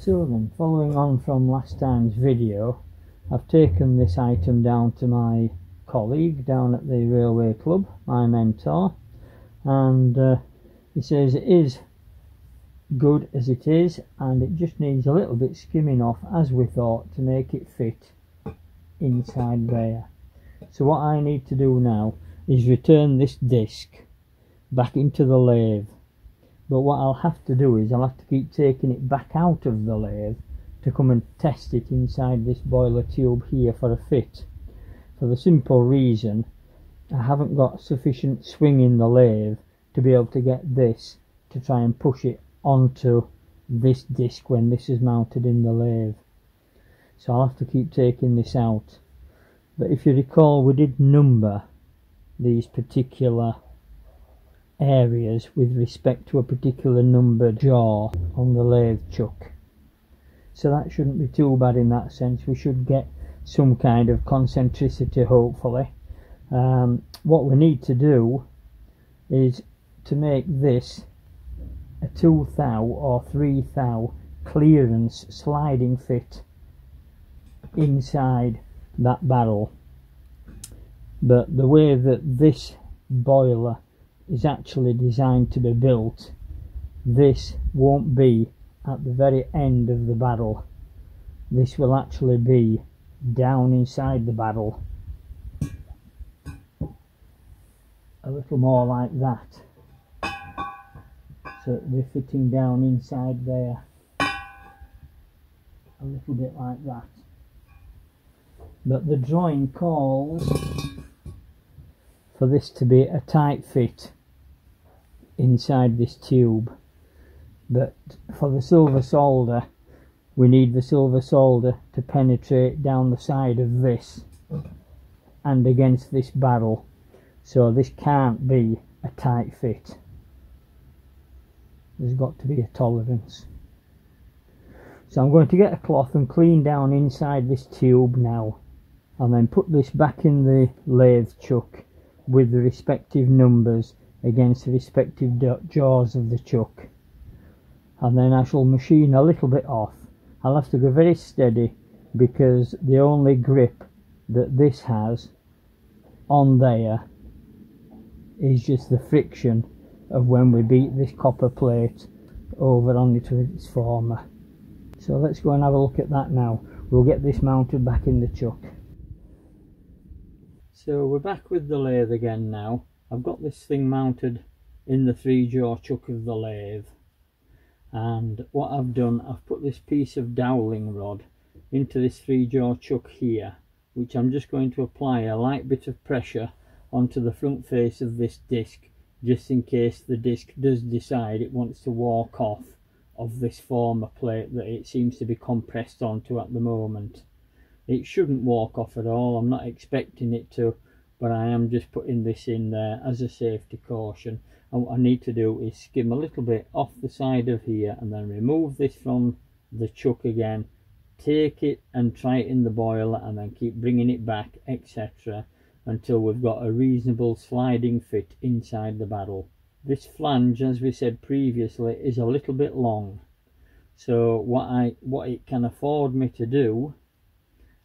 So then, following on from last time's video, I've taken this item down to my colleague down at the Railway Club, my mentor, and uh, he says it is good as it is and it just needs a little bit skimming off as we thought to make it fit inside there. So what I need to do now is return this disc back into the lathe but what I'll have to do is I'll have to keep taking it back out of the lathe to come and test it inside this boiler tube here for a fit. For the simple reason I haven't got sufficient swing in the lathe to be able to get this to try and push it onto this disc when this is mounted in the lathe. So I'll have to keep taking this out. But if you recall we did number these particular areas with respect to a particular number jaw on the lathe chuck. So that shouldn't be too bad in that sense. We should get some kind of concentricity hopefully. Um, what we need to do is to make this a 2 thou or 3 thou clearance sliding fit inside that barrel but the way that this boiler is actually designed to be built this won't be at the very end of the barrel. This will actually be down inside the barrel. A little more like that. So it'll fitting down inside there. A little bit like that. But the drawing calls for this to be a tight fit inside this tube but for the silver solder we need the silver solder to penetrate down the side of this and against this barrel. So this can't be a tight fit. There's got to be a tolerance. So I'm going to get a cloth and clean down inside this tube now and then put this back in the lathe chuck with the respective numbers against the respective jaws of the chuck. And then I shall machine a little bit off. I'll have to go very steady because the only grip that this has on there is just the friction of when we beat this copper plate over onto its former. So let's go and have a look at that now. We'll get this mounted back in the chuck. So we're back with the lathe again now I've got this thing mounted in the three jaw chuck of the lathe and what I've done I've put this piece of dowelling rod into this three jaw chuck here which I'm just going to apply a light bit of pressure onto the front face of this disc just in case the disc does decide it wants to walk off of this former plate that it seems to be compressed onto at the moment. It shouldn't walk off at all. I'm not expecting it to but I am just putting this in there as a safety caution. And what I need to do is skim a little bit off the side of here and then remove this from the chuck again take it and try it in the boiler and then keep bringing it back etc until we've got a reasonable sliding fit inside the barrel. This flange as we said previously is a little bit long. So what I what it can afford me to do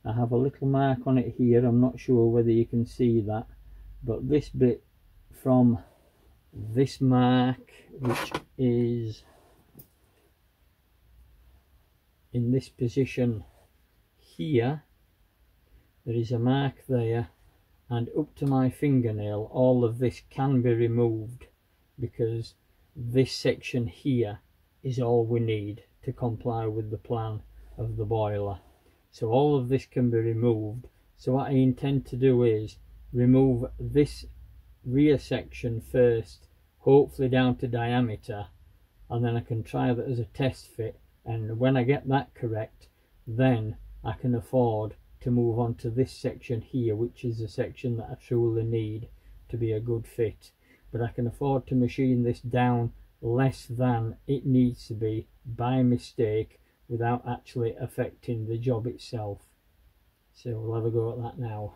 I have a little mark on it here. I'm not sure whether you can see that. But this bit from this mark which is in this position here there is a mark there. And up to my fingernail all of this can be removed because this section here is all we need to comply with the plan of the boiler so all of this can be removed. So what I intend to do is remove this rear section first hopefully down to diameter and then I can try that as a test fit. And when I get that correct then I can afford to move on to this section here which is the section that I truly need to be a good fit. But I can afford to machine this down less than it needs to be by mistake without actually affecting the job itself. So we'll have a go at that now.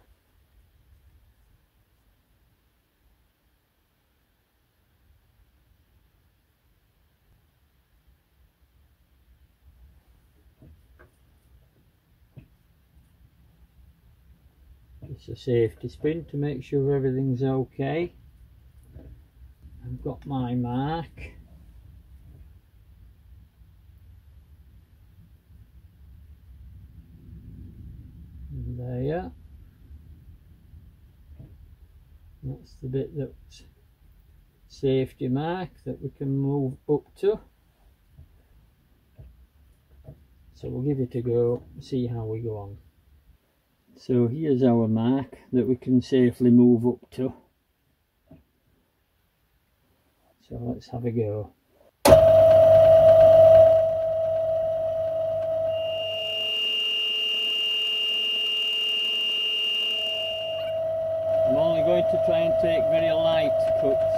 It's a safety spin to make sure everything's okay. I've got my mark. There. That's the bit that's safety mark that we can move up to. So we'll give it a go, see how we go on. So here's our mark that we can safely move up to. So let's have a go. Take very light cuts.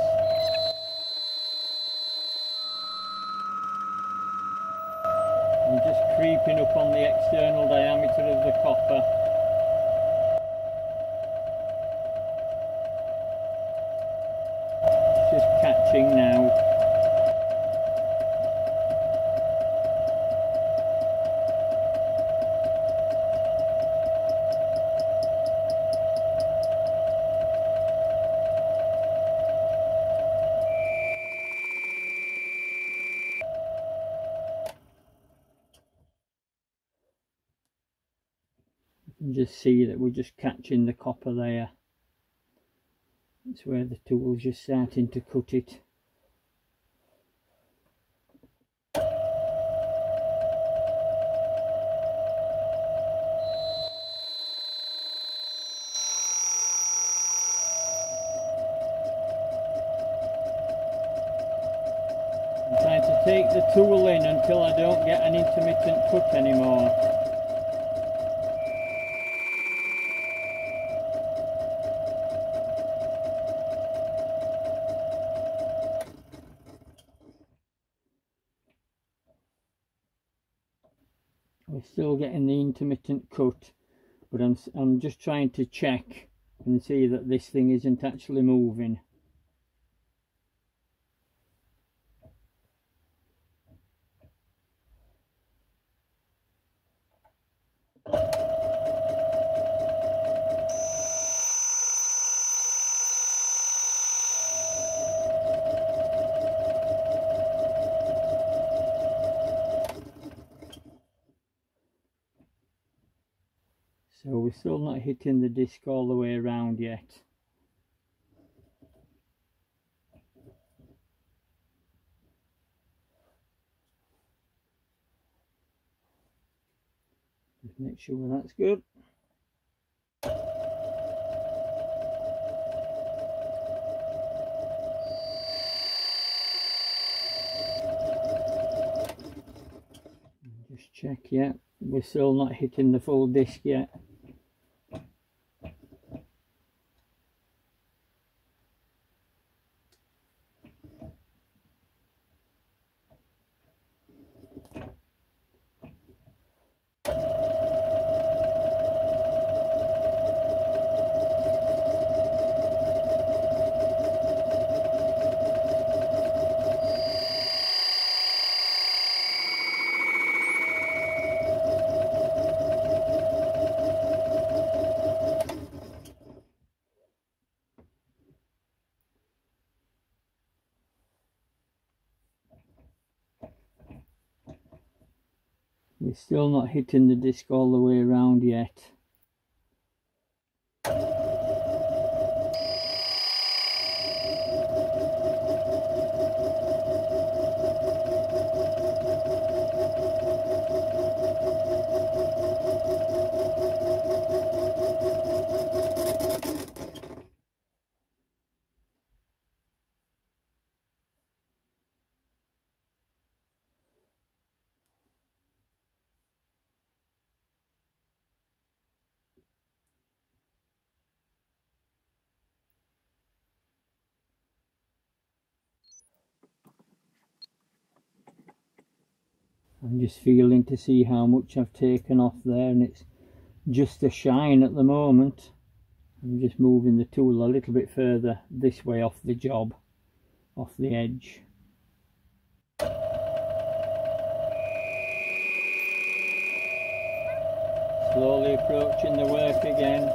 I'm just creeping up on the external diameter of the copper. Just catching now. See that we're just catching the copper there. It's where the tool's just starting to cut it. I'm trying to take the tool in until I don't get an intermittent cut anymore we're still getting the intermittent cut but I'm, I'm just trying to check and see that this thing isn't actually moving So we're still not hitting the disc all the way around yet. Just make sure that's good. Just check, yeah, we're still not hitting the full disc yet. We're still not hitting the disc all the way around yet. I'm just feeling to see how much I've taken off there and it's just a shine at the moment. I'm just moving the tool a little bit further this way off the job, off the edge. Slowly approaching the work again.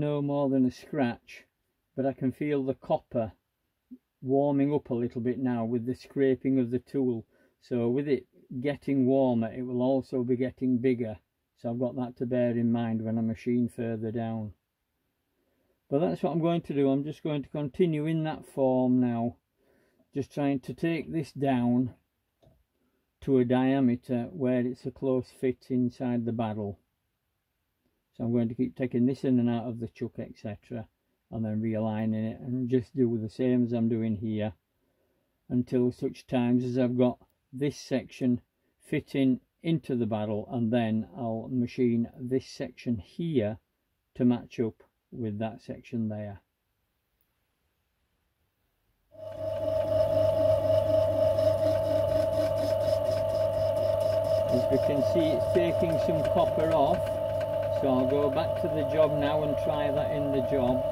no more than a scratch but I can feel the copper warming up a little bit now with the scraping of the tool. So with it getting warmer it will also be getting bigger. So I've got that to bear in mind when I machine further down. But that's what I'm going to do. I'm just going to continue in that form now. Just trying to take this down to a diameter where it's a close fit inside the barrel so I'm going to keep taking this in and out of the chuck etc and then realigning it and just do the same as I'm doing here until such times as I've got this section fitting into the barrel and then I'll machine this section here to match up with that section there. As we can see it's taking some copper off so I'll go back to the job now and try that in the job.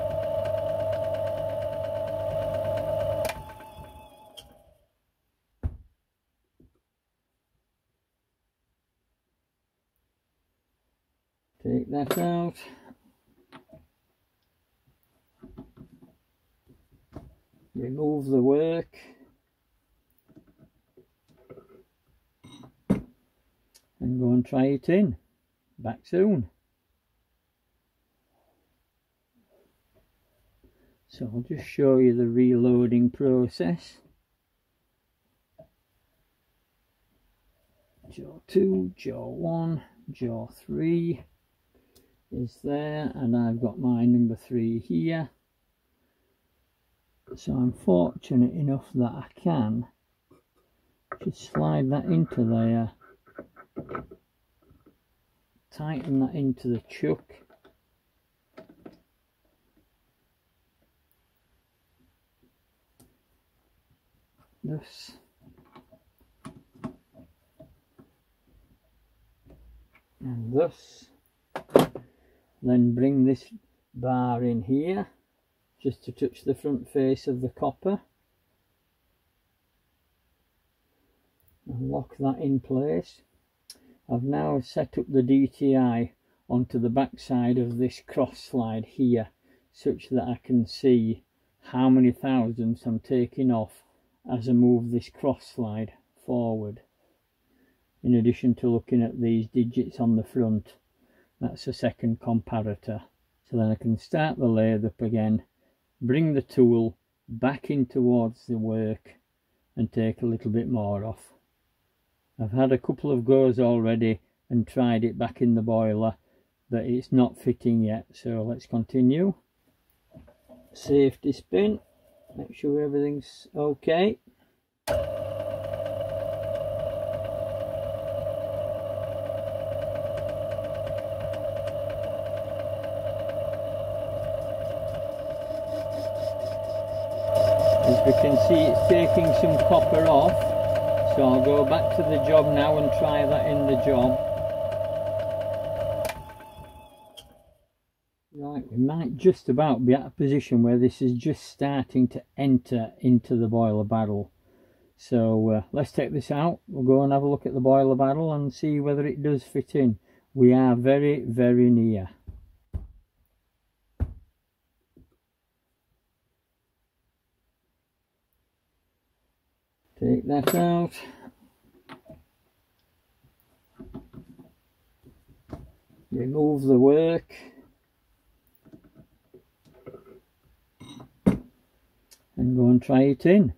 Take that out. Remove the work. And go and try it in. Back soon so I'll just show you the reloading process. Jaw 2 jaw 1 jaw 3 is there and I've got my number three here. So I'm fortunate enough that I can just slide that into there tighten that into the chuck this and thus then bring this bar in here just to touch the front face of the copper. And lock that in place. I've now set up the DTI onto the back side of this cross slide here such that I can see how many thousandths I'm taking off as I move this cross slide forward. In addition to looking at these digits on the front that's a second comparator. So then I can start the lathe up again bring the tool back in towards the work and take a little bit more off. I've had a couple of goes already and tried it back in the boiler but it's not fitting yet. So let's continue. Safety spin make sure everything's okay. As we can see it's taking some copper off. So I'll go back to the job now and try that in the job we might just about be at a position where this is just starting to enter into the boiler barrel. So uh, let's take this out. We'll go and have a look at the boiler barrel and see whether it does fit in. We are very very near. Take that out. Remove the work and go and try it in.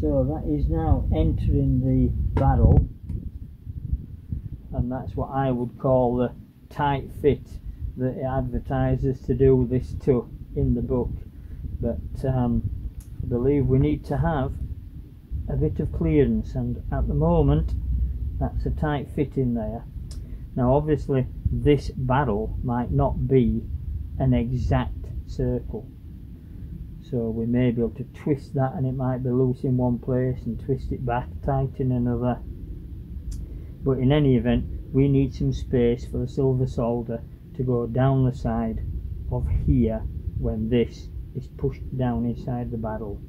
So that is now entering the barrel and that's what I would call the tight fit that it advertises to do this to in the book. But um, I believe we need to have a bit of clearance and at the moment that's a tight fit in there. Now obviously this barrel might not be an exact circle. So we may be able to twist that and it might be loose in one place and twist it back tight in another. But in any event we need some space for the silver solder to go down the side of here when this is pushed down inside the barrel.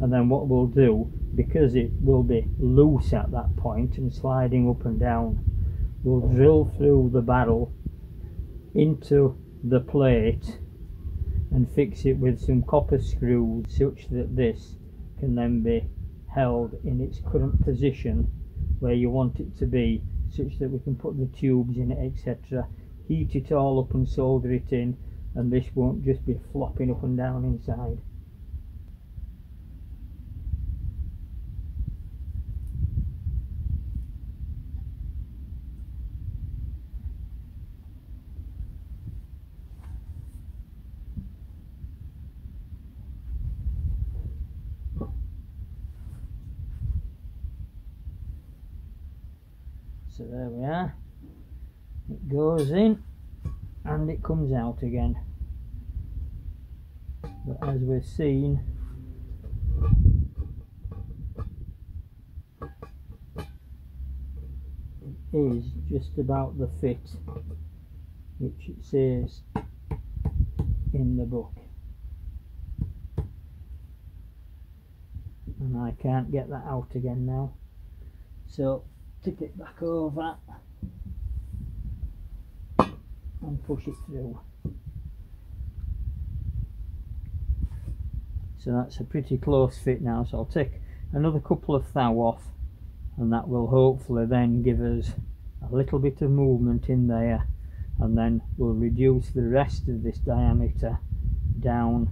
And then what we'll do because it will be loose at that point and sliding up and down we'll drill through the barrel into the plate and fix it with some copper screws such that this can then be held in its current position where you want it to be such that we can put the tubes in it etc heat it all up and solder it in and this won't just be flopping up and down inside. So there we are it goes in and it comes out again. But as we've seen it is just about the fit which it says in the book. And I can't get that out again now. So tip it back over and push it through. So that's a pretty close fit now, so I'll take another couple of thou off and that will hopefully then give us a little bit of movement in there and then we'll reduce the rest of this diameter down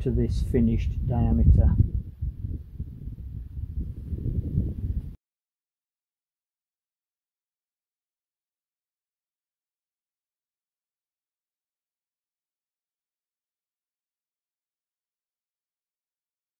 to this finished diameter